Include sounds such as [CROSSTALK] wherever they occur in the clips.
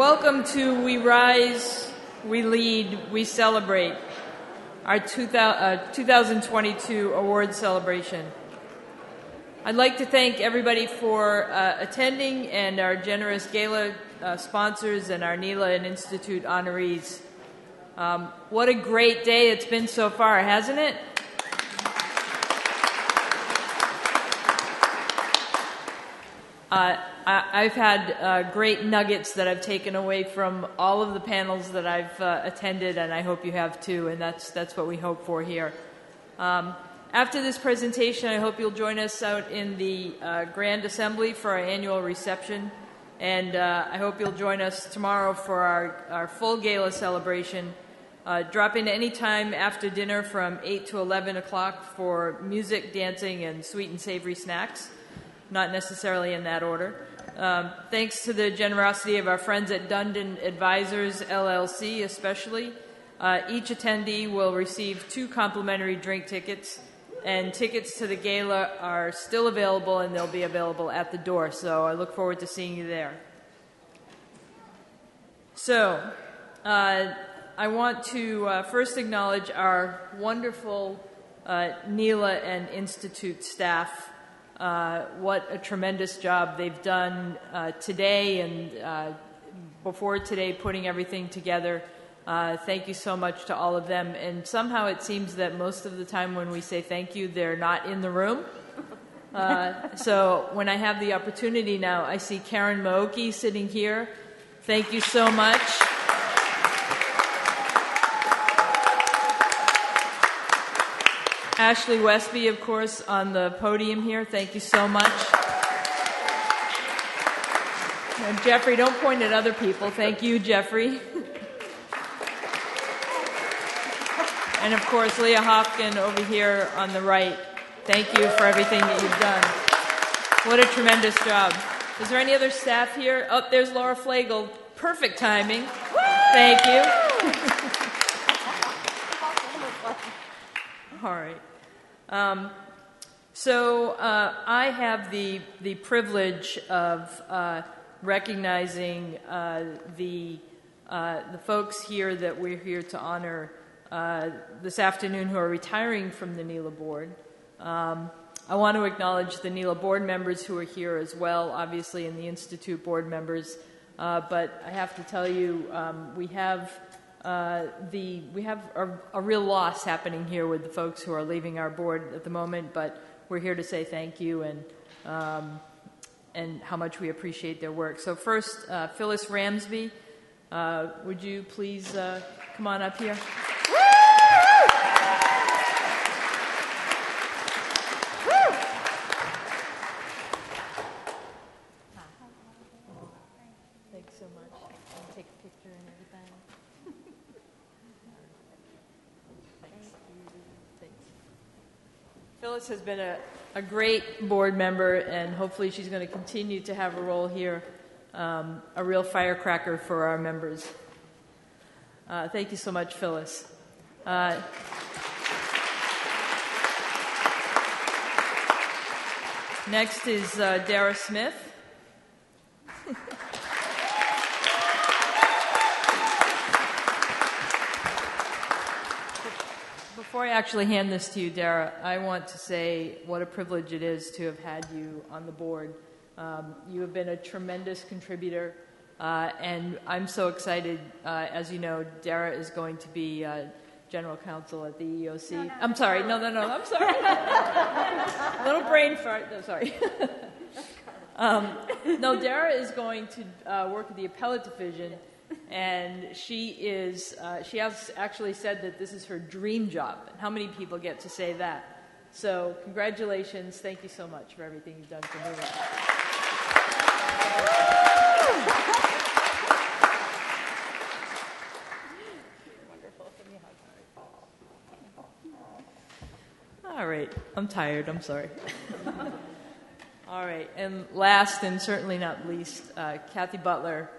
Welcome to We Rise, We Lead, We Celebrate, our 2000, uh, 2022 award celebration. I'd like to thank everybody for uh, attending and our generous gala uh, sponsors and our NELA and Institute honorees. Um, what a great day it's been so far, hasn't it? Uh, I, have had uh, great nuggets that I've taken away from all of the panels that I've uh, attended, and I hope you have too, and that's, that's what we hope for here. Um, after this presentation, I hope you'll join us out in the uh, Grand Assembly for our annual reception, and uh, I hope you'll join us tomorrow for our, our full gala celebration. Uh, drop in any time after dinner from 8 to 11 o'clock for music, dancing, and sweet and savory snacks not necessarily in that order. Um, thanks to the generosity of our friends at Dundon Advisors LLC, especially, uh, each attendee will receive two complimentary drink tickets, and tickets to the gala are still available and they'll be available at the door. So I look forward to seeing you there. So, uh, I want to uh, first acknowledge our wonderful uh, NELA and Institute staff uh, what a tremendous job they've done uh, today and uh, before today, putting everything together. Uh, thank you so much to all of them. And somehow it seems that most of the time when we say thank you, they're not in the room. [LAUGHS] So when I have the opportunity now, I see Karen Maoki sitting here. Thank you so much. Ashley Westby, of course, on the podium here. Thank you so much. And Jeffrey, don't point at other people. Thank you, Jeffrey. and of course, Leah Hopkin over here on the right. Thank you for everything that you've done. What a tremendous job. Is there any other staff here? Oh, there's Laura Flagel. Perfect timing. Thank you. [LAUGHS] All right. Um, so uh, I have the the privilege of uh, recognizing uh, the uh, the folks here that we're here to honor uh, this afternoon who are retiring from the NELA board. Um, I want to acknowledge the NELA board members who are here as well, obviously, and the Institute board members. Uh, but I have to tell you, um, we have uh, the we have a, a, real loss happening here with the folks who are leaving our board at the moment, but we're here to say thank you and um, and how much we appreciate their work. So first, uh, Phyllis Ramsby, uh, would you please uh, come on up here? Phyllis has been a, a great board member, and hopefully she's going to continue to have a role here, um, a real firecracker for our members. Uh, thank you so much, Phyllis. Uh, next is uh, Dara Smith. [LAUGHS] Before I actually hand this to you, Dara, I want to say what a privilege it is to have had you on the board. Um, you have been a tremendous contributor, uh, and I'm so excited. Uh, as you know, Dara is going to be uh, general counsel at the EEOC. No, no, I'm sorry. No, no, no. I'm sorry. [LAUGHS] Little brain fart. No, sorry. [LAUGHS] um, no, Dara is going to uh, work at the appellate division and she is uh, she has actually said that this is her dream job. And how many people get to say that? So congratulations. Thank you so much for everything you've done for me. All right. I'm tired. I'm sorry. [LAUGHS] All right. And last and certainly not least uh, kathy butler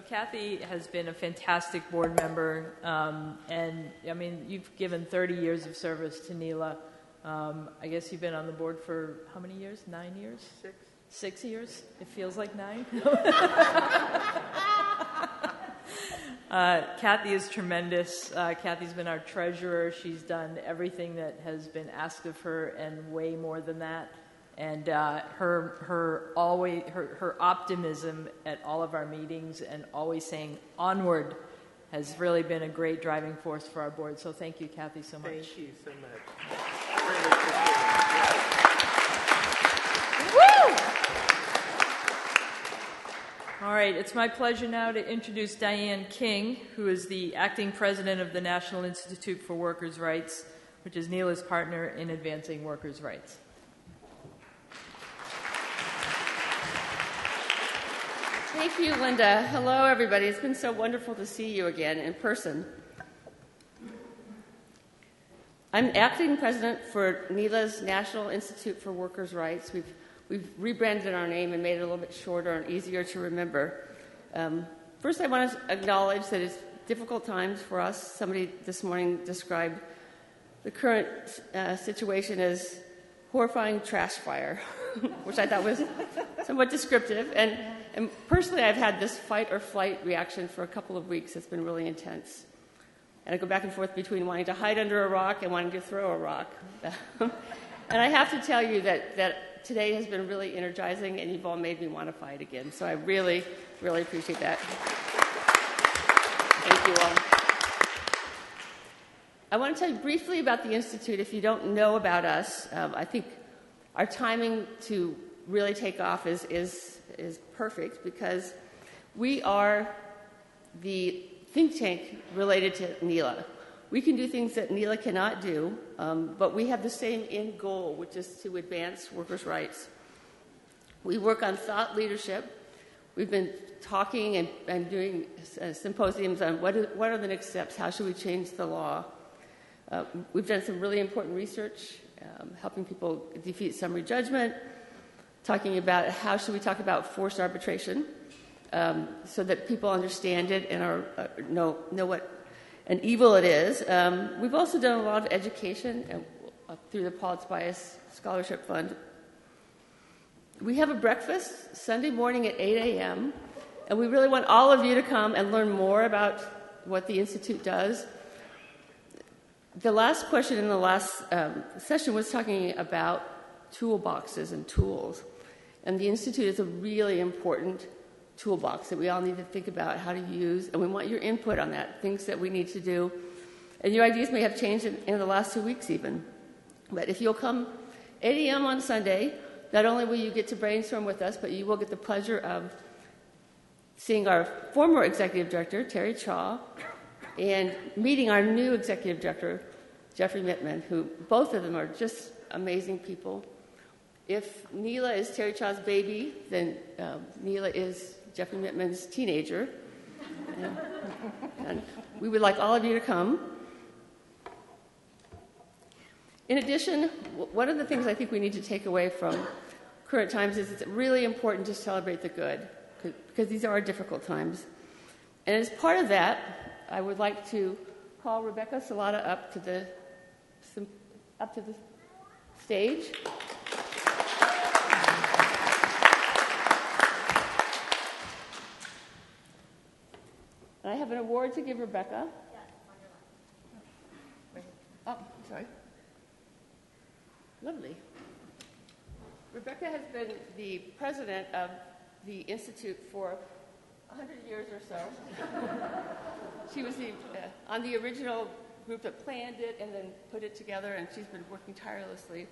Kathy has been a fantastic board member, um, and I mean, you've given 30 years of service to NELA. Um, I guess you've been on the board for how many years? Nine years? Six. Six years? It feels like nine. [LAUGHS] uh, Kathy is tremendous. Uh, Kathy's been our treasurer. She's done everything that has been asked of her, and way more than that and uh, her her always her, her optimism at all of our meetings and always saying onward has really been a great driving force for our board. So thank you, Kathy, so much. Thank you so much. All right, it's my pleasure now to introduce Diane King, who is the acting president of the National Institute for Workers' Rights, which is NELA's partner in advancing workers' rights. Thank you, Linda. Hello, everybody. It's been so wonderful to see you again in person. I'm acting president for NELA's National Institute for Workers' Rights. We've, we've rebranded our name and made it a little bit shorter and easier to remember. Um, first, I want to acknowledge that it's difficult times for us. Somebody this morning described the current uh, situation as horrifying trash fire, [LAUGHS] which I thought was somewhat descriptive. And and personally, I've had this fight or flight reaction for a couple of weeks. It's been really intense. And I go back and forth between wanting to hide under a rock and wanting to throw a rock. [LAUGHS] and I have to tell you that, that today has been really energizing, and you've all made me want to fight again. So I really, really appreciate that. Thank you all. I want to tell you briefly about the Institute. If you don't know about us, um, I think our timing to really take off is, is is perfect because we are the think tank related to NELA. We can do things that NELA cannot do, um, but we have the same end goal, which is to advance workers' rights. We work on thought leadership. We've been talking and, and doing uh, symposiums on what, is, what are the next steps, how should we change the law. Uh, we've done some really important research, um, helping people defeat summary judgment, talking about how should we talk about forced arbitration um, so that people understand it and are, uh, know, know what an evil it is. Um, we've also done a lot of education uh, through the Paul Tobias Scholarship Fund. We have a breakfast Sunday morning at 8 a.m., and we really want all of you to come and learn more about what the Institute does. The last question in the last um, session was talking about toolboxes and tools. And the Institute is a really important toolbox that we all need to think about how to use, and we want your input on that, things that we need to do. And your ideas may have changed in, in the last two weeks, even. But if you'll come 8 a.m. on Sunday, not only will you get to brainstorm with us, but you will get the pleasure of seeing our former executive director, Terry Chaw, and meeting our new executive director, Jeffrey Mittman, who both of them are just amazing people. If NELA is Terry Chaw's baby, then um, NELA is Jeffrey Mittman's teenager. and, and we would like all of you to come. In addition, one of the things I think we need to take away from current times is it's really important to celebrate the good because these are difficult times. And as part of that, I would like to call Rebecca Salawdeh up to the up to the stage. I have an award to give Rebecca. Oh, sorry. Lovely. Rebecca has been the president of the Institute for 100 years or so. [LAUGHS] she was the, uh, on the original group that planned it and then put it together, and she's been working tirelessly.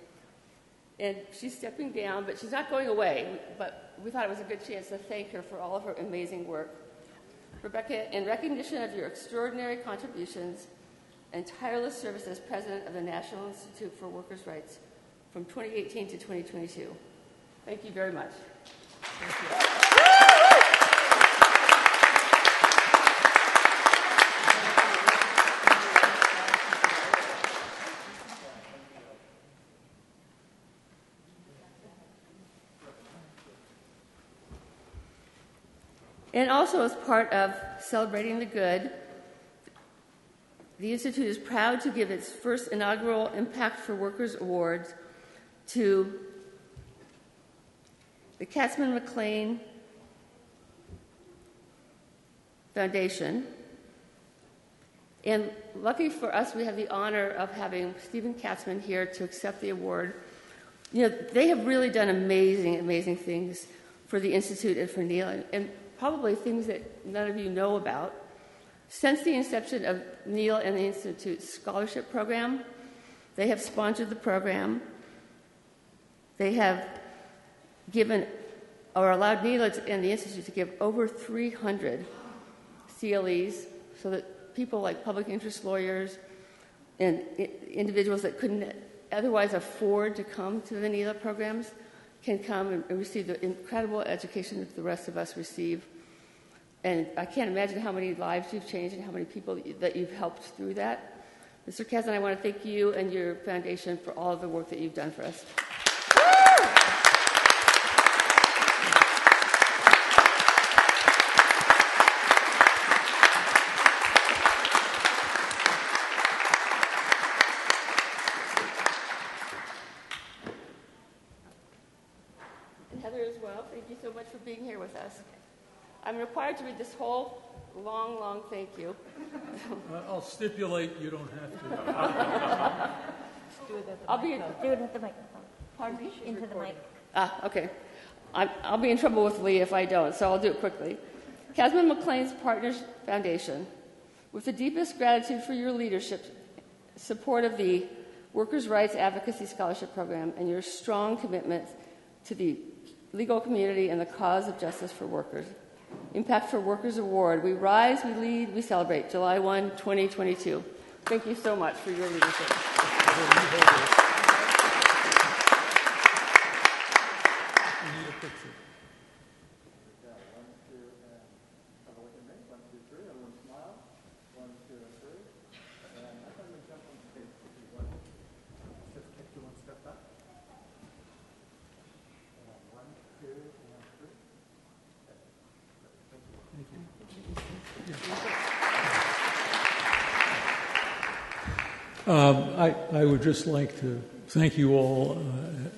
And she's stepping down, but she's not going away. But we thought it was a good chance to thank her for all of her amazing work. Rebecca, in recognition of your extraordinary contributions and tireless service as president of the National Institute for Workers' Rights from 2018 to 2022. Thank you very much. And also, as part of celebrating the good, the Institute is proud to give its first inaugural Impact for Workers Awards to the Kazan McClain Foundation. And lucky for us, we have the honor of having Stephen Kazan here to accept the award. You know, they have really done amazing, amazing things for the Institute and for NELA, and, and probably things that none of you know about. Since the inception of NELA and the Institute's scholarship program, they have sponsored the program. They have given or allowed NELA and the Institute to give over 300 CLEs so that people like public interest lawyers and individuals that couldn't otherwise afford to come to the NELA programs can come and receive the incredible education that the rest of us receive. And I can't imagine how many lives you've changed and how many people that you've helped through that. Mr. Kazan, I want to thank you and your foundation for all of the work that you've done for us. being here with us. I'm to read this whole long, long thank you. Uh, I'll stipulate you don't have to. [LAUGHS] I'll be do it at the microphone. Pardon me? Into the mic. Ah, okay. i will be in trouble with Lee if I don't, so I'll do it quickly. Kazan McClain's Partners Foundation, with the deepest gratitude for your leadership, support of the Workers' Rights Advocacy Scholarship Program, and your strong commitment to the legal community, and the cause of justice for workers. Impact for Workers Award. We rise, we lead, we celebrate. July 1, 2022. Thank you so much for your leadership. Um, I, I, would just like to thank you all uh,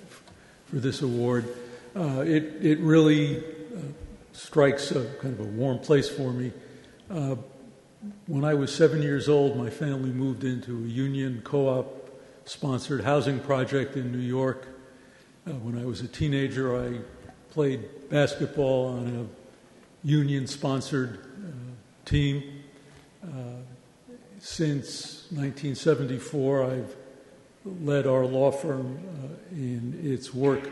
for this award. Uh, it, it really uh, strikes a kind of a warm place for me. Uh, when I was seven years old, my family moved into a union co op sponsored housing project in New York. Uh, when I was a teenager, I played basketball on a union sponsored uh, team. since 1974, I've led our law firm uh, in its work,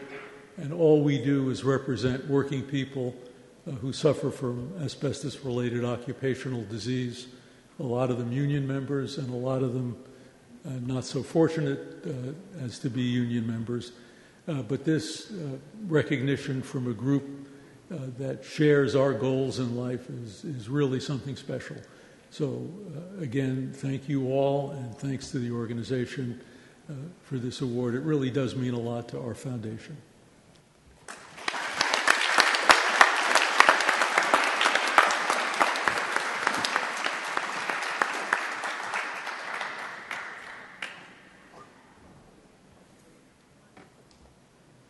and all we do is represent working people uh, who suffer from asbestos related occupational disease, a lot of them union members, and a lot of them uh, not so fortunate uh, as to be union members. Uh, but this uh, recognition from a group that shares our goals in life is, is really something special. So, uh, again, thank you all, and thanks to the organization uh, for this award. It really does mean a lot to our foundation.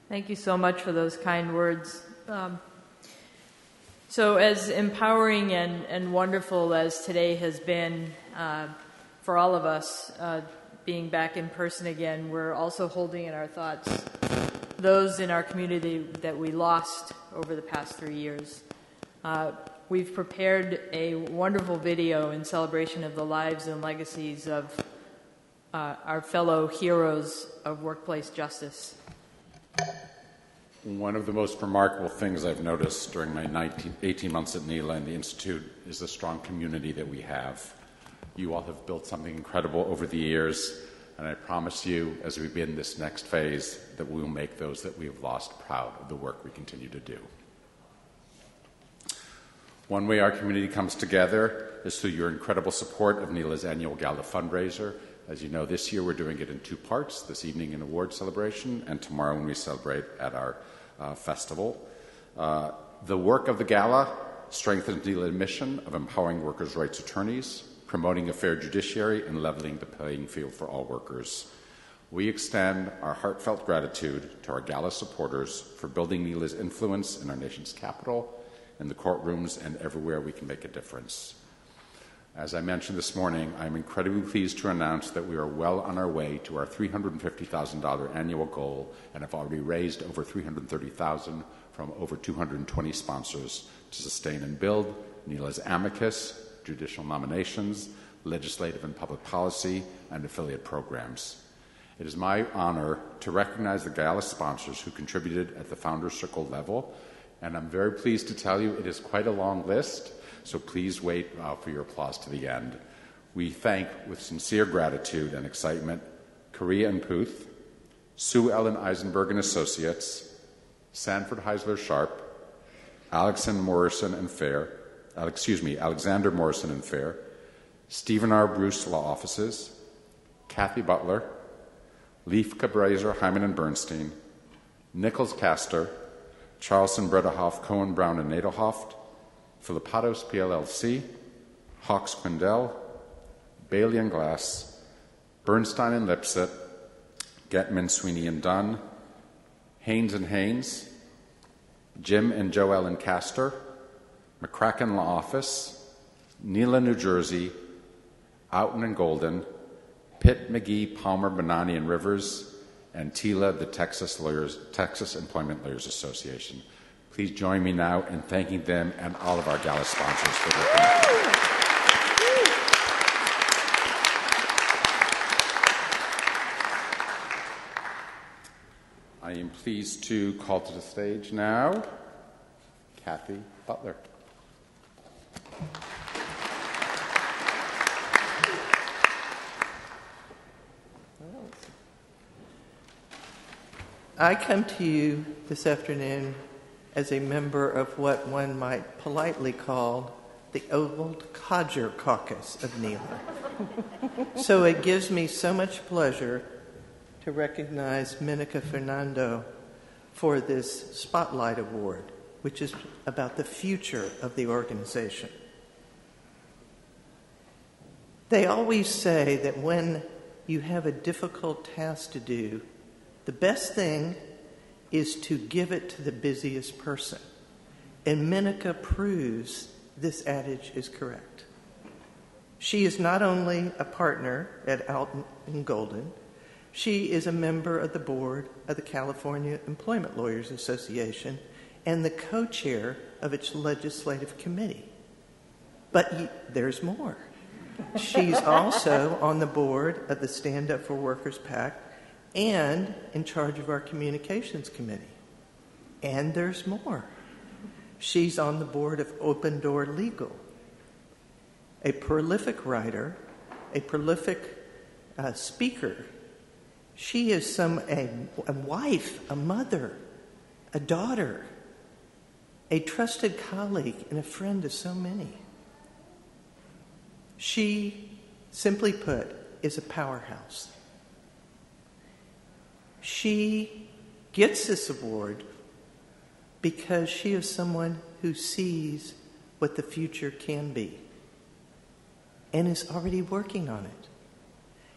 Thank you so much for those kind words. Um, so, as empowering and, and wonderful as today has been uh, for all of us, uh, being back in person again, we're also holding in our thoughts those in our community that we lost over the past three years. Uh, we've prepared a wonderful video in celebration of the lives and legacies of uh, our fellow heroes of workplace justice. One of the most remarkable things I've noticed during my 19, 18 months at NELA and the Institute is the strong community that we have. You all have built something incredible over the years, and I promise you, as we begin this next phase, that we will make those that we have lost proud of the work we continue to do. One way our community comes together is through your incredible support of NELA's annual gala fundraiser. As you know, this year we're doing it in two parts this evening in award celebration, and tomorrow when we celebrate at our uh, festival. Uh, the work of the gala strengthens the mission of empowering workers' rights attorneys, promoting a fair judiciary, and leveling the playing field for all workers. We extend our heartfelt gratitude to our gala supporters for building NELA's influence in our nation's capital, in the courtrooms, and everywhere we can make a difference. As I mentioned this morning, I'm incredibly pleased to announce that we are well on our way to our $350,000 annual goal and have already raised over 330,000 from over 220 sponsors to sustain and build NELA's amicus, judicial nominations, legislative and public policy, and affiliate programs. It is my honor to recognize the gala sponsors who contributed at the Founders Circle level, and I'm very pleased to tell you it is quite a long list so please wait uh, for your applause to the end. We thank with sincere gratitude and excitement Correia and Puth, Sue Ellen Eisenberg and Associates, Sanford Heisler Sharp, Alexander Morrison and Fehr, excuse me, Alexander Morrison and Fehr, Stephen R. Bruce Law Offices, Kathy Butler, Lieff Cabraser, Heimann and Bernstein, Nichols Kaster, Charleston Bredehoff, Cohen Brown and Nadelhoft, Philippatos PLLC, Hawks Quindell, Bailey and Glass, Bernstein and Lipset, Getman, Sweeney and Dunn, Haynes and Haynes, Jim and Joel and Castor, McCracken Law Office, NELA, New Jersey, Outten and Golden, Pitt, McGehee, Palmer, Bonanni and Rivers, and TELA, the Texas Lawyers, Texas Employment Lawyers Association. Please join me now in thanking them and all of our gala sponsors for their. I am pleased to call to the stage now Kathy Butler. I come to you this afternoon as a member of what one might politely call the old codger caucus of NELA. [LAUGHS] so it gives me so much pleasure to recognize Menaka Fernando for this Spotlight Award, which is about the future of the organization. They always say that when you have a difficult task to do, the best thing is to give it to the busiest person. And Menaka proves this adage is correct. She is not only a partner at Outten and Golden, she is a member of the board of the California Employment Lawyers Association and the co chair of its legislative committee. But there's more. She's also on the board of the Stand Up for Workers PAC and in charge of our communications committee. And there's more. She's on the board of Open Door Legal, a prolific writer, a prolific uh, speaker. She is some a, a wife, a mother, a daughter, a trusted colleague, and a friend to so many. She, simply put, is a powerhouse. She gets this award because she is someone who sees what the future can be and is already working on it.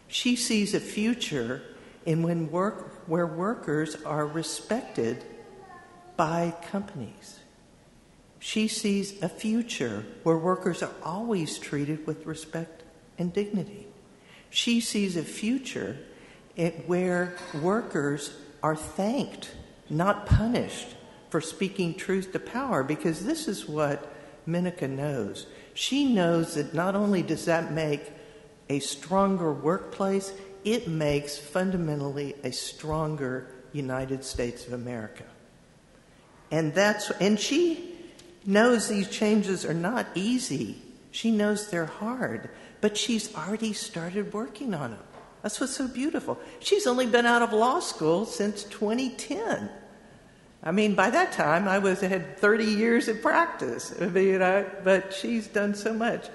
She sees a future in when work, where workers are respected by companies. She sees a future where workers are always treated with respect and dignity. She sees a future it, where workers are thanked, not punished, for speaking truth to power, because this is what Menaka knows. She knows that not only does that make a stronger workplace, it makes fundamentally a stronger United States of America. And that's and she knows these changes are not easy. She knows they're hard, but she's already started working on them. That's what's so beautiful. She's only been out of law school since 2010. I mean, by that time, I was had 30 years of practice. But she's done so much.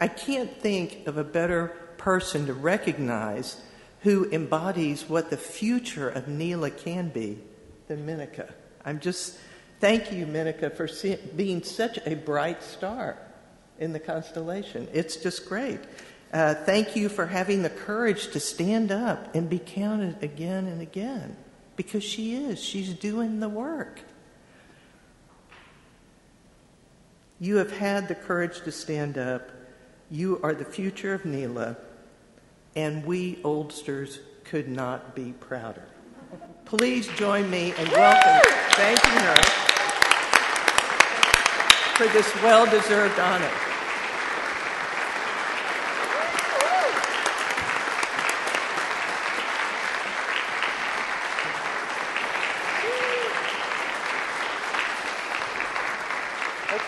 I can't think of a better person to recognize who embodies what the future of NELA can be than Menaka. I'm just Thank you, Menaka, for see- being such a bright star in the constellation. It's just great. Uh, thank you for having the courage to stand up and be counted again and again because she is. She's doing the work. You have had the courage to stand up. You are the future of NELA, and we oldsters could not be prouder. Please join me in welcome, thanking her for this well deserved honor.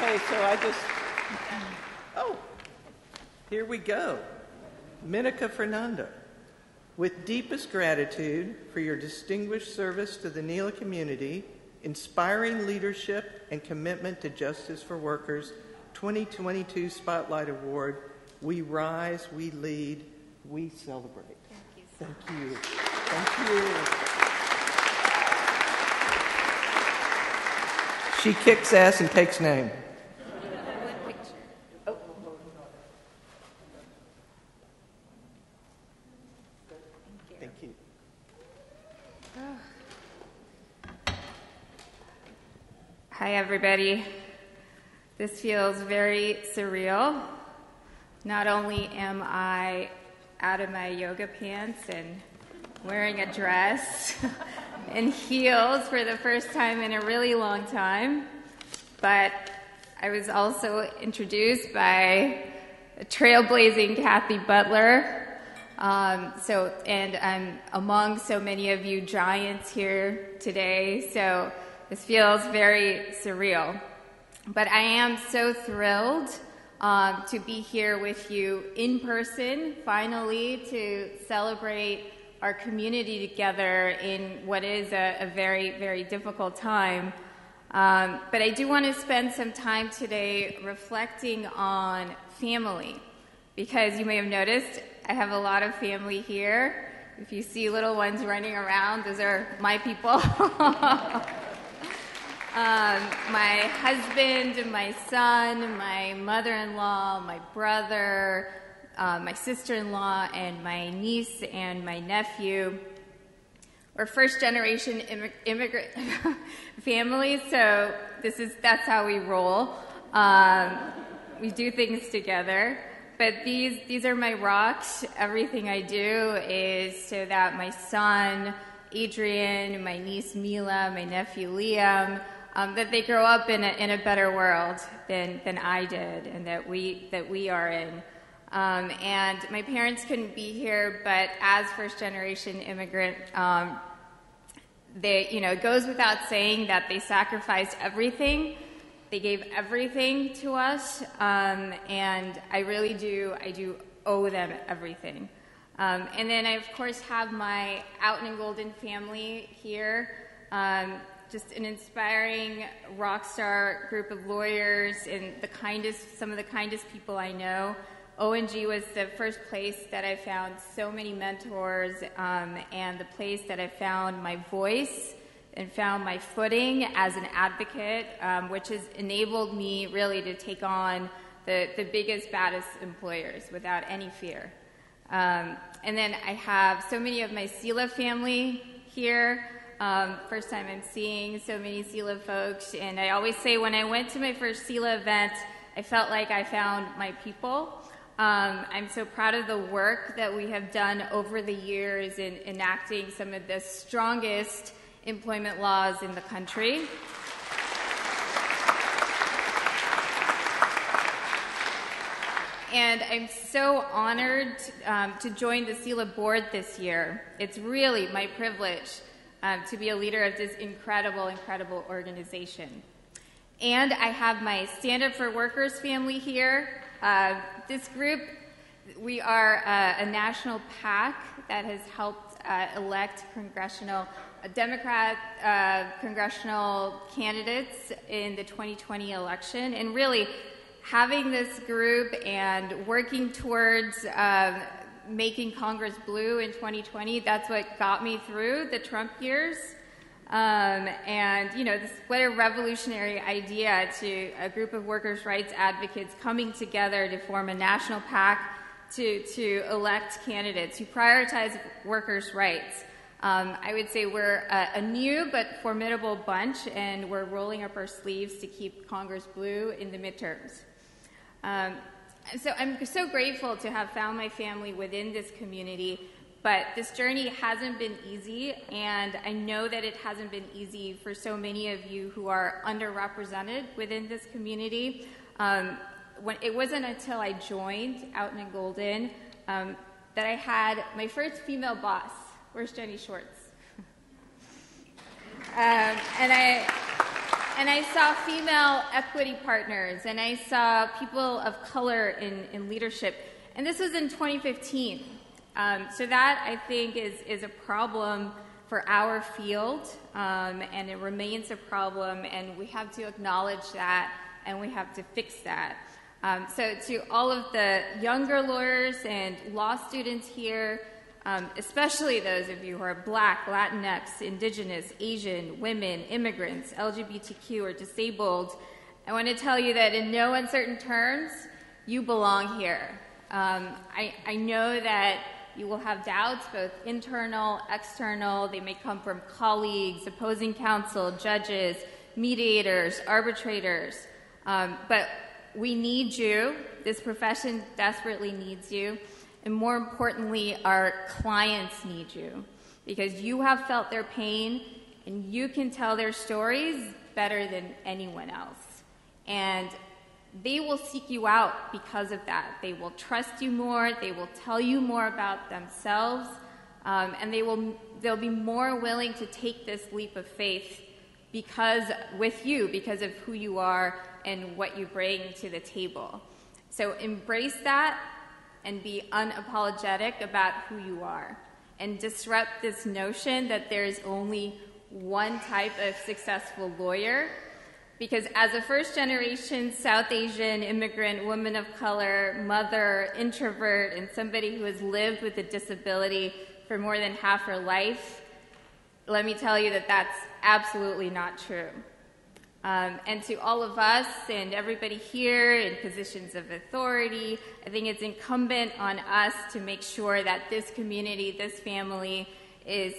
Okay, so I just. Oh, here we go. Menaka Fernando, with deepest gratitude for your distinguished service to the NELA community, inspiring leadership, and commitment to justice for workers, 2022 Spotlight Award, we rise, we lead, we celebrate. Thank you. Thank you. Thank you. She kicks ass and takes name. Thank you. Hi, everybody. This feels very surreal. Not only am I out of my yoga pants and wearing a dress [LAUGHS] and heels for the first time in a really long time, but I was also introduced by a trailblazing Kathy Butler. Um, so, and I'm among so many of you giants here today, so this feels very surreal. But I am so thrilled um, to be here with you in person, finally, to celebrate our community together in what is a, a very, very difficult time. Um, but I do want to spend some time today reflecting on family, because you may have noticed I have a lot of family here. If you see little ones running around, those are my people. [LAUGHS] Um, my husband, my son, my mother in law, my brother, uh, my sister in law, and my niece and my nephew. We're first generation immig- immigrant [LAUGHS] families, so this is, that's how we roll. Um, we do things together. But these, these are my rocks. Everything I do is so that my son, Adrian, my niece Mila, my nephew Liam, um, that they grow up in a, in a better world than, than I did and that we, that we are in. Um, and my parents couldn't be here, but as first generation immigrant, um, they, you know, it goes without saying that they sacrificed everything. They gave everything to us, um, and I really do, I do owe them everything. Um, and then I, of course, have my Outten and Golden family here. Just an inspiring rock star group of lawyers and the kindest, some of the kindest people I know. ONG was the first place that I found so many mentors um, and the place that I found my voice and found my footing as an advocate, um, which has enabled me really to take on the, the biggest, baddest employers without any fear. Um, and then I have so many of my CELA family here. Um, first time I'm seeing so many CELA folks, and I always say when I went to my first CELA event, I felt like I found my people. Um, I'm so proud of the work that we have done over the years in enacting some of the strongest employment laws in the country. And I'm so honored um, to join the CELA board this year. It's really my privilege um, to be a leader of this incredible, incredible organization. And I have my Stand Up for Workers family here. Uh, this group, we are uh, a national PAC that has helped uh, elect congressional uh, Democrat uh, congressional candidates in the 2020 election, and really having this group and working towards um, making Congress blue in 2020, that's what got me through the Trump years. Um, and, you know, this, what a revolutionary idea to a group of workers' rights advocates coming together to form a national PAC to, to elect candidates who prioritize workers' rights. Um, I would say we're a, a, new but formidable bunch, and we're rolling up our sleeves to keep Congress blue in the midterms. Um, so I'm so grateful to have found my family within this community but this journey hasn't been easy, and I know that it hasn't been easy for so many of you who are underrepresented within this community. Um, when, it wasn't until I joined Out in Golden um, that I had my first female boss. Where's Jenny Schwartz? [LAUGHS] um, and I and I saw female equity partners, and I saw people of color in, in leadership. And this was in 2015. Um, so that I think is, is a problem for our field, um, and it remains a problem, and we have to acknowledge that, and we have to fix that. Um, so to all of the younger lawyers and law students here, um, especially those of you who are Black, Latinx, Indigenous, Asian, women, immigrants, LGBTQ, or disabled, I want to tell you that in no uncertain terms, you belong here. Um, I, I know that you will have doubts, both internal, external. They may come from colleagues, opposing counsel, judges, mediators, arbitrators. Um, but we need you. This profession desperately needs you. And more importantly, our clients need you because you have felt their pain and you can tell their stories better than anyone else. And they will seek you out because of that. They will trust you more, they will tell you more about themselves, um, and they will, they'll be more willing to take this leap of faith because with you, because of who you are and what you bring to the table. So embrace that and be unapologetic about who you are and disrupt this notion that there's only one type of successful lawyer because as a first generation South Asian immigrant, woman of color, mother, introvert, and somebody who has lived with a disability for more than half her life, let me tell you that that's absolutely not true. Um, and to all of us and everybody here in positions of authority, I think it's incumbent on us to make sure that this community, this family, is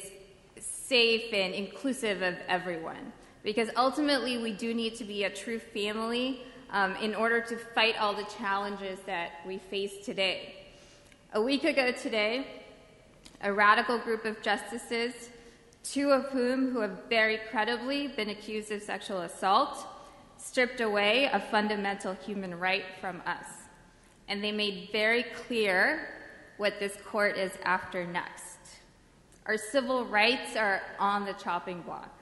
safe and inclusive of everyone because ultimately we do need to be a true family um, in order to fight all the challenges that we face today. A week ago today, a radical group of justices, two of whom who have very credibly been accused of sexual assault, stripped away a fundamental human right from us. And they made very clear what this court is after next. Our civil rights are on the chopping block.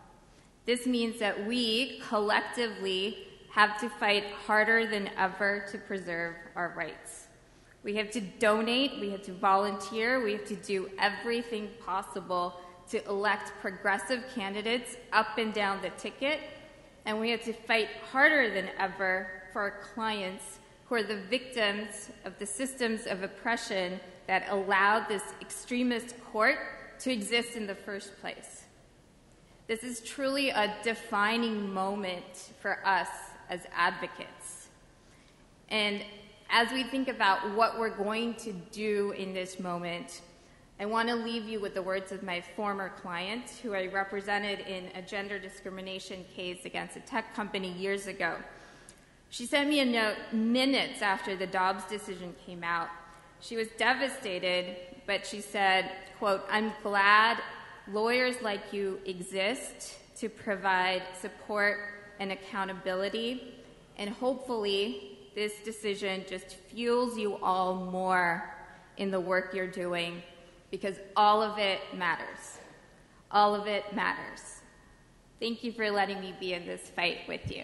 This means that we collectively have to fight harder than ever to preserve our rights. We have to donate, we have to volunteer, we have to do everything possible to elect progressive candidates up and down the ticket, and we have to fight harder than ever for our clients who are the victims of the systems of oppression that allowed this extremist court to exist in the first place. This is truly a defining moment for us as advocates. And as we think about what we're going to do in this moment, I want to leave you with the words of my former client, who I represented in a gender discrimination case against a tech company years ago. She sent me a note minutes after the Dobbs decision came out. She was devastated, but she said, quote, I'm glad Lawyers like you exist to provide support and accountability, and hopefully, this decision just fuels you all more in the work you're doing because all of it matters. All of it matters. Thank you for letting me be in this fight with you.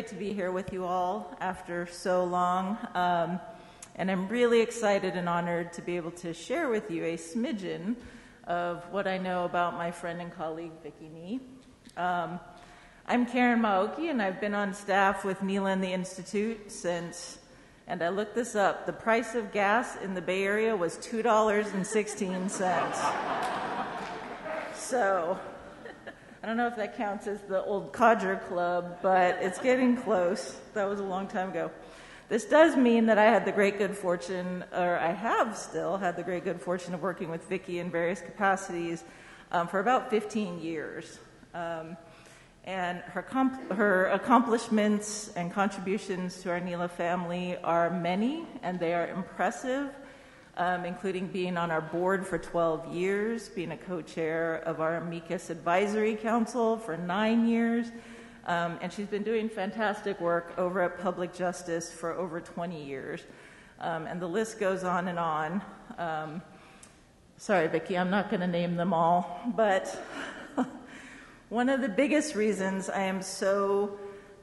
Great to be here with you all after so long. Um, and I'm really excited and honored to be able to share with you a smidgen of what I know about my friend and colleague, Vicki Ni. Um, I'm Karen Maoki, and I've been on staff with NELA and the Institute since, and I looked this up, the price of gas in the Bay Area was $2.16. so, I don't know if that counts as the old codger club, but it's getting close. That was a long time ago. This does mean that I had the great good fortune, or I have still had the great good fortune of working with Vicki in various capacities um, for about 15 years. Um, and her, comp- her accomplishments and contributions to our NELA family are many, and they are impressive um, including being on our board for 12 years, being a co chair of our Amicus Advisory Council for nine years. Um, and she's been doing fantastic work over at Public Justice for over 20 years. Um, and the list goes on and on. Um, sorry, Vicki, I'm not going to name them all, but [LAUGHS] one of the biggest reasons I am so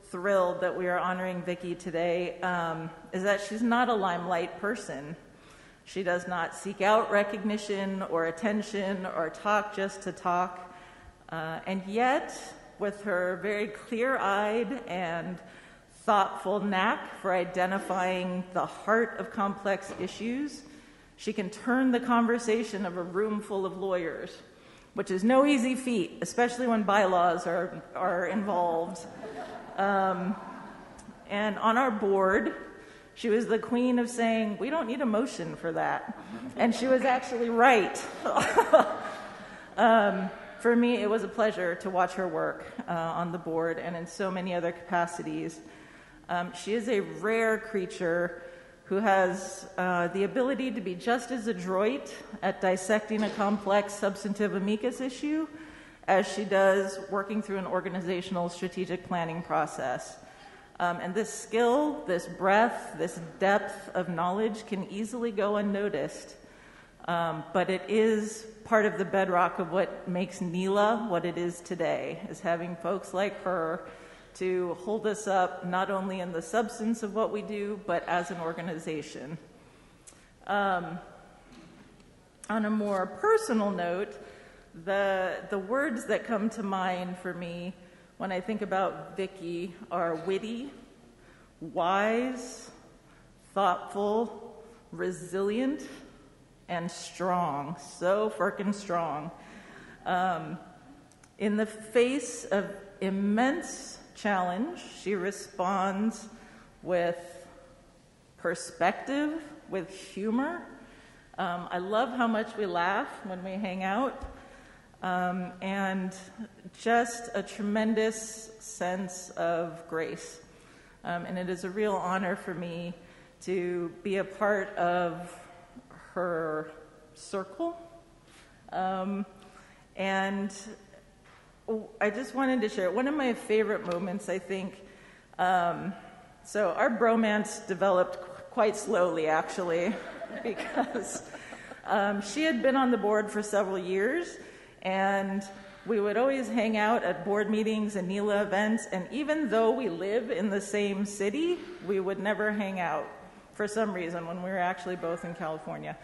thrilled that we are honoring Vicki today um, is that she's not a limelight person. She does not seek out recognition or attention or talk just to talk. Uh, and yet, with her very clear eyed and thoughtful knack for identifying the heart of complex issues, she can turn the conversation of a room full of lawyers, which is no easy feat, especially when bylaws are, are involved. Um, and on our board, she was the queen of saying, We don't need a motion for that. And she was actually right. [LAUGHS] um, for me, it was a pleasure to watch her work uh, on the board and in so many other capacities. Um, she is a rare creature who has uh, the ability to be just as adroit at dissecting a complex substantive amicus issue as she does working through an organizational strategic planning process. Um, and this skill, this breadth, this depth of knowledge can easily go unnoticed. Um, but it is part of the bedrock of what makes NELA what it is today, is having folks like her to hold us up not only in the substance of what we do, but as an organization. Um, on a more personal note, the, the words that come to mind for me when I think about Vicki are witty, wise, thoughtful, resilient, and strong. So freaking strong. Um, in the face of immense challenge, she responds with perspective, with humor. Um, I love how much we laugh when we hang out. Um, and just a tremendous sense of grace. Um, and it is a real honor for me to be a part of her circle. Um, and I just wanted to share one of my favorite moments, I think. Um, so, our bromance developed quite slowly, actually, [LAUGHS] because um, she had been on the board for several years and we would always hang out at board meetings and NELA events. And even though we live in the same city, we would never hang out for some reason when we were actually both in California.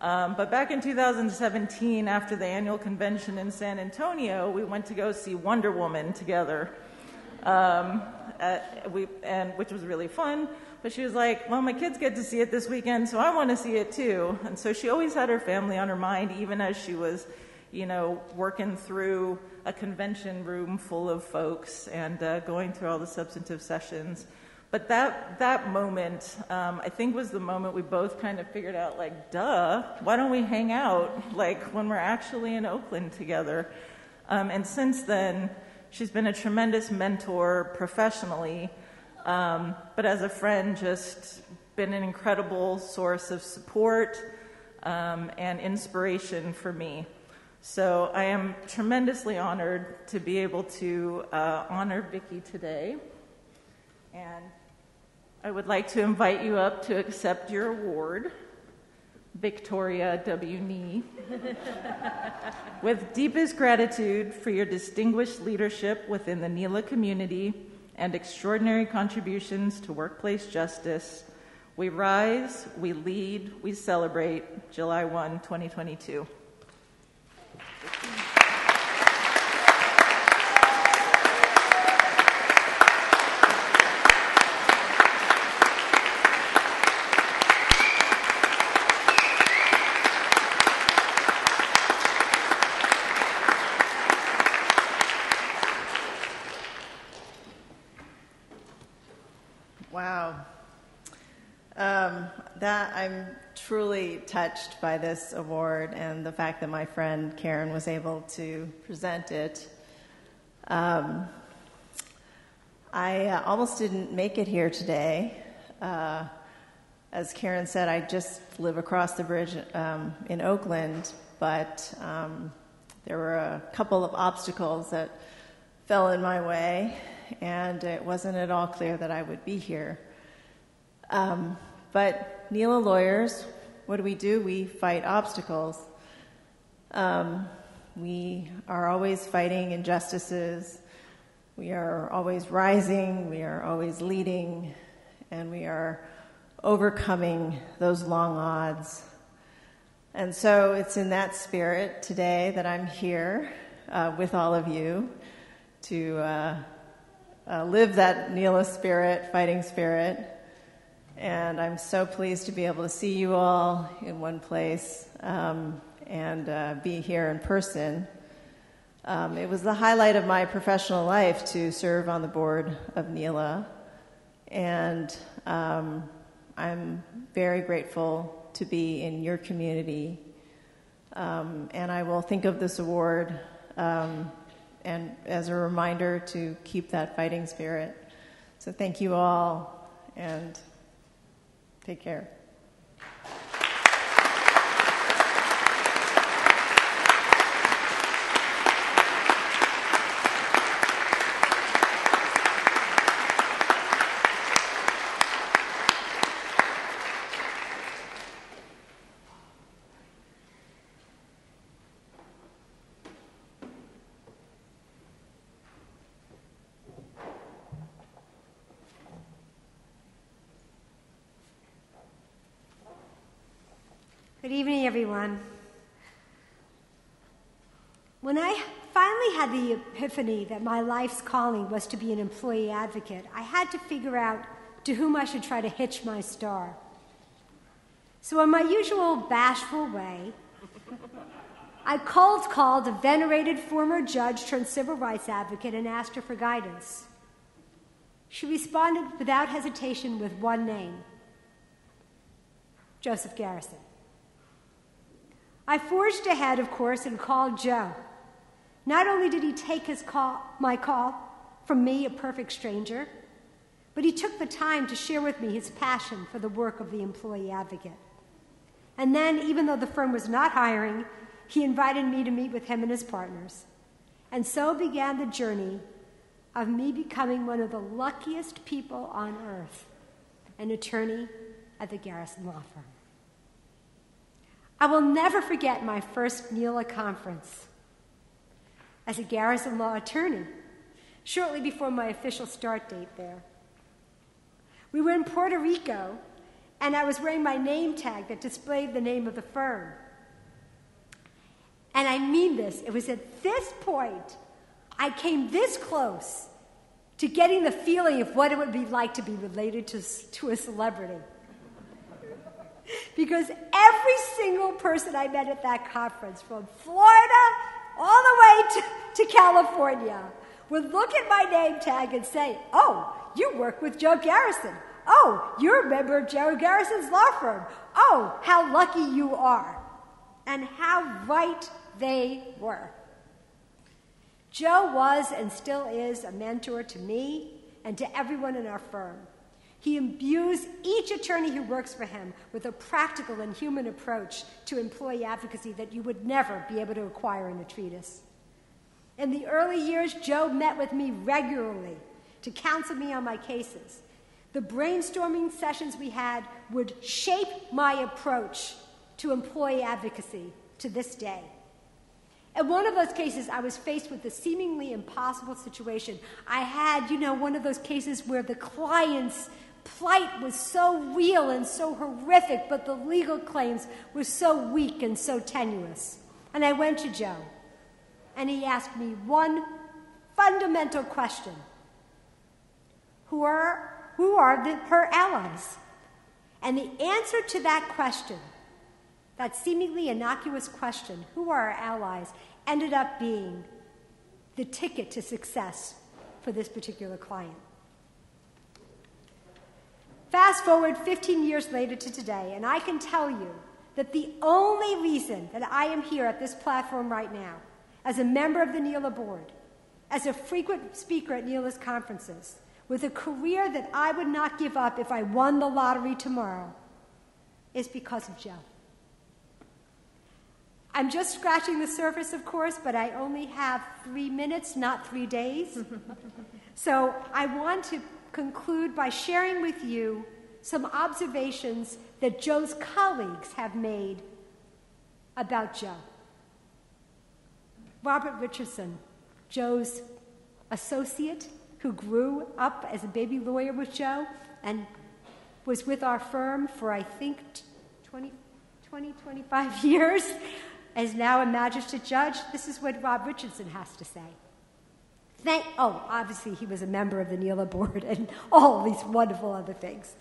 Um, but back in 2017, after the annual convention in San Antonio, we went to go see Wonder Woman together, um, at, we, and which was really fun. But she was like, "Well, my kids get to see it this weekend, so I want to see it too." And so she always had her family on her mind, even as she was you know, working through a convention room full of folks and uh, going through all the substantive sessions. But that, that moment, um, I think, was the moment we both kind of figured out, like, duh, why don't we hang out, like, when we're actually in Oakland together? Um, and since then, she's been a tremendous mentor professionally, um, but as a friend, just been an incredible source of support um, and inspiration for me. So I am tremendously honored to be able to uh, honor Vicki today. And I would like to invite you up to accept your award. Victoria W. Ni. With deepest gratitude for your distinguished leadership within the NELA community and extraordinary contributions to workplace justice, we rise, we lead, we celebrate July 1, 2022. Wow. Um, that I'm truly touched by this award and the fact that my friend Karen was able to present it. Um, I uh, almost didn't make it here today. Uh, as Karen said, I just live across the bridge um, in Oakland, but um, there were a couple of obstacles that fell in my way, and it wasn't at all clear that I would be here. Um, but NELA lawyers, what do we do? We fight obstacles. Um, we are always fighting injustices. We are always rising. We are always leading. And we are overcoming those long odds. And so it's in that spirit today that I'm here uh, with all of you to uh, uh, live that NELA spirit, fighting spirit. And I'm so pleased to be able to see you all in one place um, and uh, be here in person. Um, it was the highlight of my professional life to serve on the board of NELA. And um, I'm very grateful to be in your community. Um, and I will think of this award um, and as a reminder to keep that fighting spirit. So thank you all and take care. Good evening, everyone. When I finally had the epiphany that my life's calling was to be an employee advocate, I had to figure out to whom I should try to hitch my star. So, in my usual bashful way, I cold called a venerated former judge turned civil rights advocate and asked her for guidance. She responded without hesitation with one name Joseph Garrison. I forged ahead, of course, and called Joe. Not only did he take his call, my call from me, a perfect stranger, but he took the time to share with me his passion for the work of the employee advocate. And then, even though the firm was not hiring, he invited me to meet with him and his partners. And so began the journey of me becoming one of the luckiest people on earth an attorney at the Garrison Law Firm. I will never forget my first NELA conference as a Garrison Law attorney, shortly before my official start date there. We were in Puerto Rico, and I was wearing my name tag that displayed the name of the firm. And I mean this, it was at this point I came this close to getting the feeling of what it would be like to be related to, to a celebrity. [LAUGHS] because every single person I met at that conference, from Florida all the way to, to California, would look at my name tag and say, Oh, you work with Joe Garrison. Oh, you're a member of Joe Garrison's law firm. Oh, how lucky you are. And how right they were. Joe was and still is a mentor to me and to everyone in our firm. He imbues each attorney who works for him with a practical and human approach to employee advocacy that you would never be able to acquire in a treatise. In the early years, Joe met with me regularly to counsel me on my cases. The brainstorming sessions we had would shape my approach to employee advocacy to this day. In one of those cases, I was faced with a seemingly impossible situation. I had, you know, one of those cases where the client's plight was so real and so horrific, but the legal claims were so weak and so tenuous. And I went to Joe, and he asked me one fundamental question Who are, who are the, her allies? And the answer to that question that seemingly innocuous question, who are our allies, ended up being the ticket to success for this particular client. Fast forward 15 years later to today, and I can tell you that the only reason that I am here at this platform right now, as a member of the NELA board, as a frequent speaker at NELA's conferences, with a career that I would not give up if I won the lottery tomorrow, is because of Joe. I'm just scratching the surface, of course, but I only have three minutes, not three days. [LAUGHS] so I want to conclude by sharing with you some observations that Joe's colleagues have made about Joe. Robert Richardson, Joe's associate who grew up as a baby lawyer with Joe and was with our firm for, I think, 20, 20 25 [LAUGHS] years, as now a magistrate judge, this is what Rob Richardson has to say. Thank, oh, obviously he was a member of the NELA board and all these wonderful other things.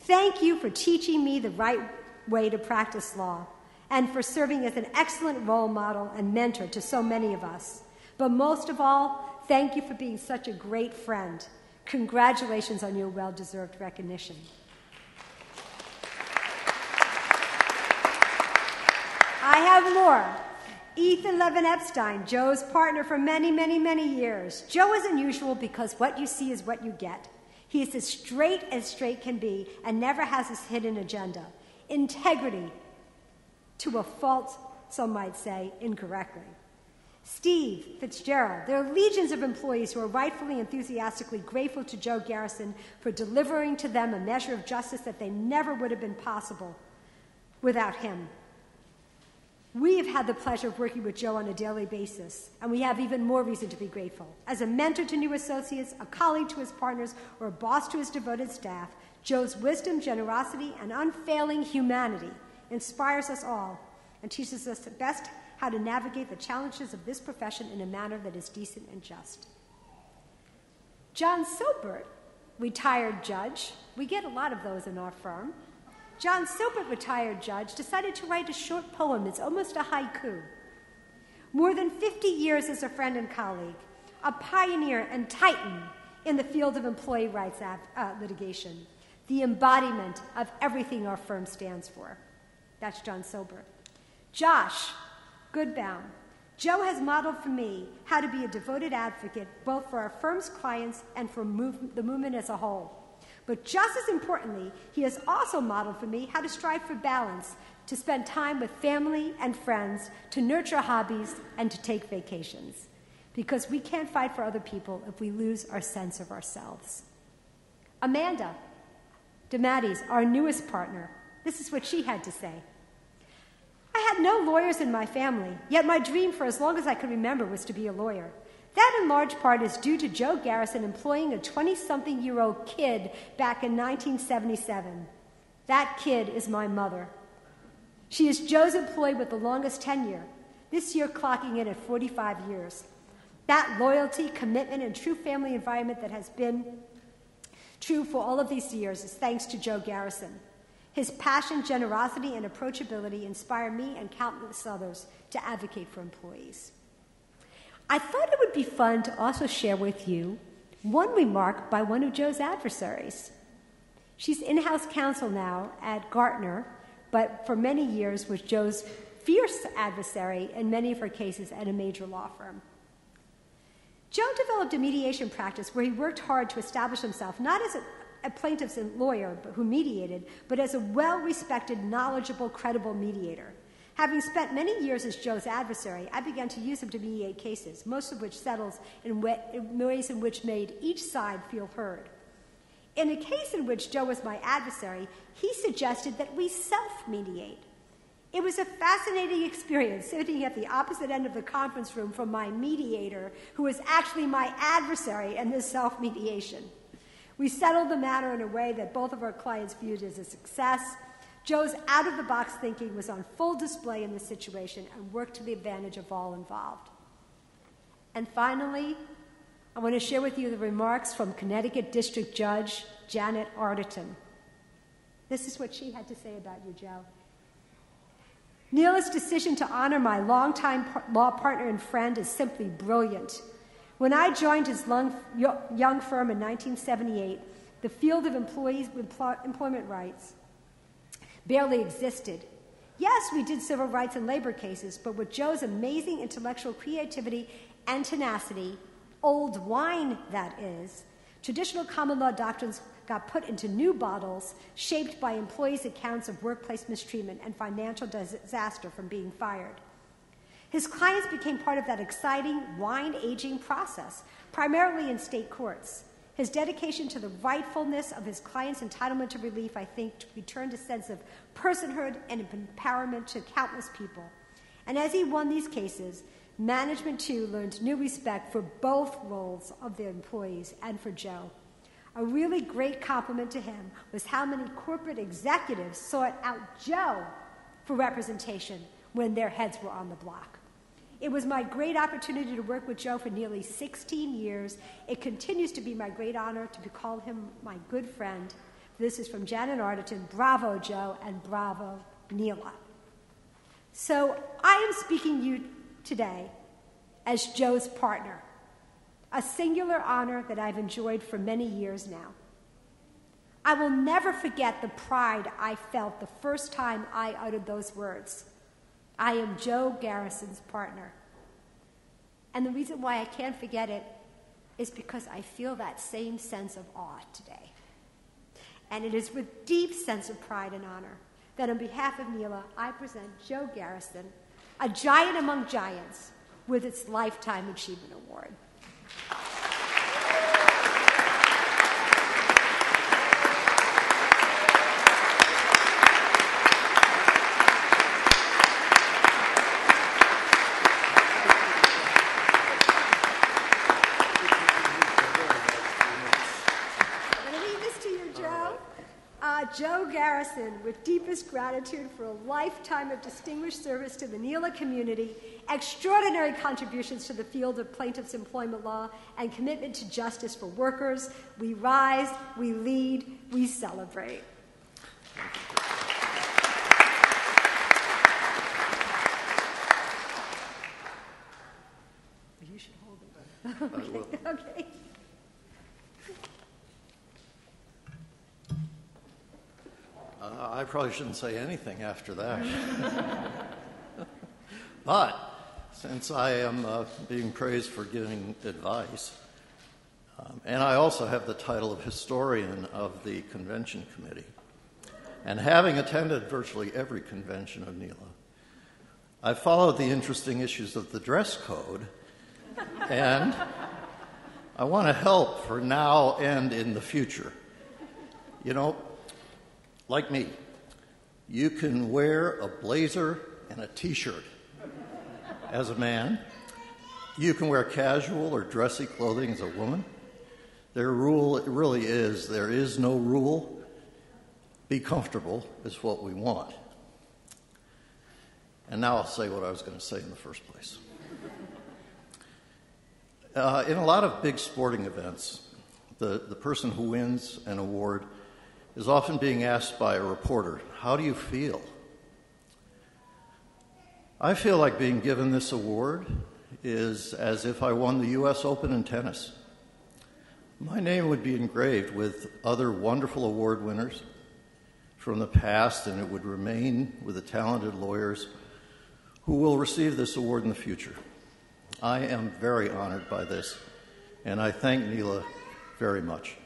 Thank you for teaching me the right way to practice law and for serving as an excellent role model and mentor to so many of us. But most of all, thank you for being such a great friend. Congratulations on your well deserved recognition. I have more. Ethan Levin Epstein, Joe's partner for many, many, many years. Joe is unusual because what you see is what you get. He is as straight as straight can be and never has this hidden agenda. Integrity to a fault, some might say, incorrectly. Steve Fitzgerald. There are legions of employees who are rightfully enthusiastically grateful to Joe Garrison for delivering to them a measure of justice that they never would have been possible without him. We have had the pleasure of working with Joe on a daily basis, and we have even more reason to be grateful. As a mentor to new associates, a colleague to his partners, or a boss to his devoted staff, Joe's wisdom, generosity, and unfailing humanity inspires us all and teaches us best how to navigate the challenges of this profession in a manner that is decent and just. John Silbert, retired judge, we get a lot of those in our firm John Silbert, retired judge, decided to write a short poem. It's almost a haiku. More than 50 years as a friend and colleague, a pioneer and titan in the field of employee rights uh, litigation, the embodiment of everything our firm stands for. That's John Silbert. Josh Goodbaum. Joe has modeled for me how to be a devoted advocate both for our firm's clients and for move- the movement as a whole. But just as importantly, he has also modeled for me how to strive for balance, to spend time with family and friends, to nurture hobbies, and to take vacations. Because we can't fight for other people if we lose our sense of ourselves. Amanda DeMatteis, our newest partner, this is what she had to say. I had no lawyers in my family, yet my dream for as long as I could remember was to be a lawyer. That, in large part, is due to Joe Garrison employing a 20 something year old kid back in 1977. That kid is my mother. She is Joe's employee with the longest tenure, this year clocking in at 45 years. That loyalty, commitment, and true family environment that has been true for all of these years is thanks to Joe Garrison. His passion, generosity, and approachability inspire me and countless others to advocate for employees. I thought it would be fun to also share with you one remark by one of Joe's adversaries. She's in house counsel now at Gartner, but for many years was Joe's fierce adversary in many of her cases at a major law firm. Joe developed a mediation practice where he worked hard to establish himself not as a, a plaintiff's lawyer who mediated, but as a well respected, knowledgeable, credible mediator. Having spent many years as Joe's adversary, I began to use him to mediate cases, most of which settles in ways in which made each side feel heard. In a case in which Joe was my adversary, he suggested that we self mediate. It was a fascinating experience sitting at the opposite end of the conference room from my mediator, who was actually my adversary in this self mediation. We settled the matter in a way that both of our clients viewed as a success. Joe's out of the box thinking was on full display in this situation and worked to the advantage of all involved. And finally, I want to share with you the remarks from Connecticut District Judge Janet Arterton. This is what she had to say about you, Joe. NELA's decision to honor my longtime law partner and friend is simply brilliant. When I joined his young firm in 1978, the field of employees with employment rights barely existed. Yes, we did civil rights and labor cases, but with Joe's amazing intellectual creativity and tenacity, old wine that is, traditional common law doctrines got put into new bottles shaped by employees' accounts of workplace mistreatment and financial disaster from being fired. His clients became part of that exciting wine aging process, primarily in state courts. His dedication to the rightfulness of his clients' entitlement to relief, I think, returned a sense of personhood and empowerment to countless people. And as he won these cases, management too learned new respect for both roles of their employees and for Joe. A really great compliment to him was how many corporate executives sought out Joe for representation when their heads were on the block. It was my great opportunity to work with Joe for nearly 16 years. It continues to be my great honor to call him my good friend. This is from Janet Arterton. Bravo, Joe, and bravo, NELA. So I am speaking to you today as Joe's partner a singular honor that I've enjoyed for many years now. I will never forget the pride I felt the first time I uttered those words. I am Joe Garrison's partner. And the reason why I can't forget it is because I feel that same sense of awe today. And it is with deep sense of pride and honor that on behalf of NELA, I present Joe Garrison, a giant among giants, with its Lifetime Achievement Award. With deepest gratitude for a lifetime of distinguished service to the NELA community, extraordinary contributions to the field of plaintiff's employment law, and commitment to justice for workers, we rise, we lead, we celebrate. You should hold it. [LAUGHS] okay. okay. Probably shouldn't say anything after that. [LAUGHS] but since I am uh, being praised for giving advice, um, and I also have the title of historian of the convention committee, and having attended virtually every convention of NELA, I followed the interesting issues of the dress code, and I want to help for now and in the future. You know, like me, you can wear a blazer and a t shirt as a man. You can wear casual or dressy clothing as a woman. Their rule really is there is no rule. Be comfortable is what we want. And now I'll say what I was going to say in the first place. Uh, in a lot of big sporting events, the, the person who wins an award is often being asked by a reporter, How do you feel? I feel like being given this award is as if I won the U.S. Open in tennis. My name would be engraved with other wonderful award winners from the past, and it would remain with the talented lawyers who will receive this award in the future. I am very honored by this, and I thank NELA very much.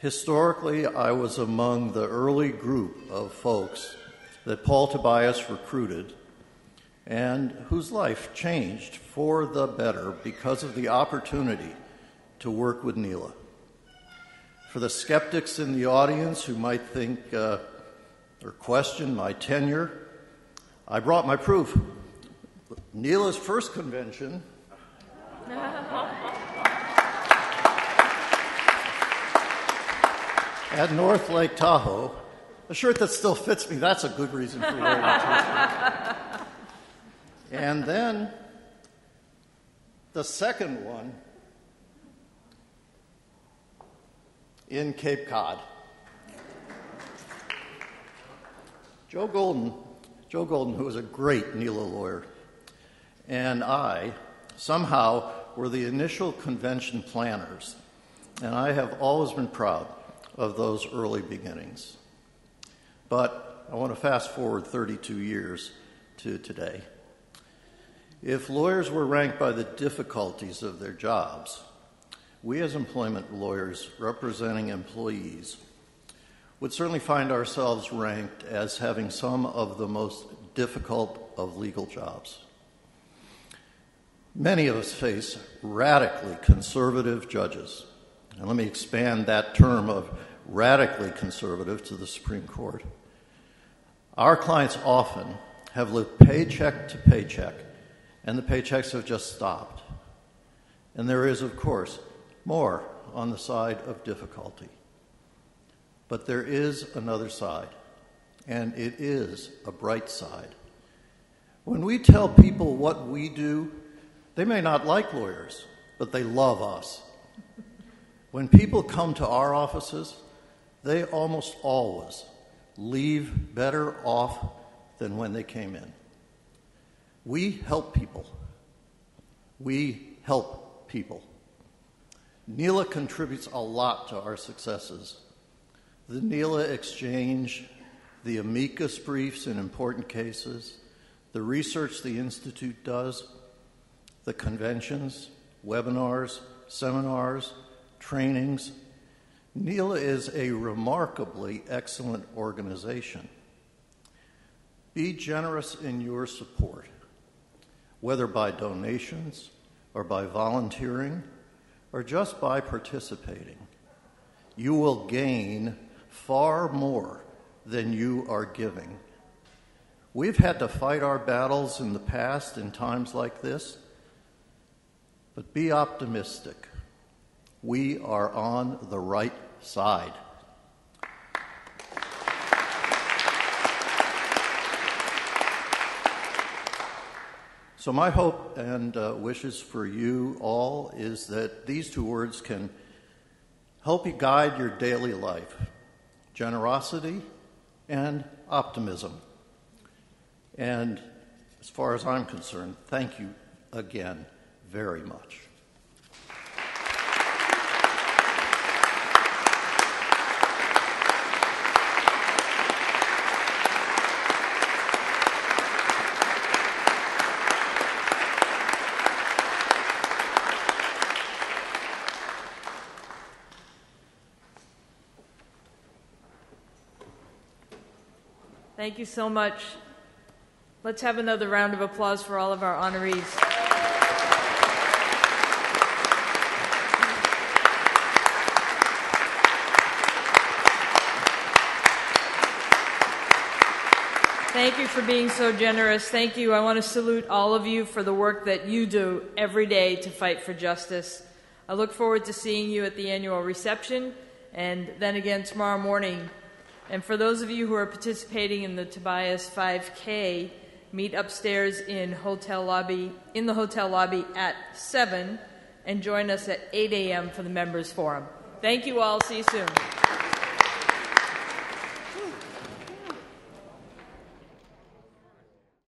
Historically, I was among the early group of folks that Paul Tobias recruited and whose life changed for the better because of the opportunity to work with NELA. For the skeptics in the audience who might think uh, or question my tenure, I brought my proof. NELA's first convention [LAUGHS] at North Lake Tahoe, a shirt that still fits me, that's a good reason for wearing it. and then the second one in Cape Cod. Joe Golden, Joe Golden, who was a great NELA lawyer, and I somehow were the initial convention planners, and I have always been proud of those early beginnings. But I want to fast forward 32 years to today. If lawyers were ranked by the difficulties of their jobs, we as employment lawyers representing employees would certainly find ourselves ranked as having some of the most difficult of legal jobs. Many of us face radically conservative judges. And let me expand that term of radically conservative to the Supreme Court. Our clients often have lived paycheck to paycheck, and the paychecks have just stopped. And there is, of course, more on the side of difficulty. But there is another side, and it is a bright side. When we tell people what we do, they may not like lawyers, but they love us. When people come to our offices, they almost always leave better off than when they came in. We help people. We help people. NELA contributes a lot to our successes. The NELA Exchange, the amicus briefs in important cases, the research the Institute does, the conventions, webinars, seminars, trainings. NELA is a remarkably excellent organization. Be generous in your support, whether by donations or by volunteering or just by participating. You will gain far more than you are giving. We've had to fight our battles in the past in times like this, but be optimistic. We are on the right side. So, my hope and uh, wishes for you all is that these two words can help you guide your daily life generosity and optimism. And as far as I'm concerned, thank you again very much. Thank you so much. Let's have another round of applause for all of our honorees. Thank you for being so generous. Thank you. I want to salute all of you for the work that you do every day to fight for justice. I look forward to seeing you at the annual reception and then again tomorrow morning and for those of you who are participating in the Tobias 5K, meet upstairs in hotel lobby in the hotel lobby at 7 and join us at 8 a.m. for the members forum. Thank you all. See you soon.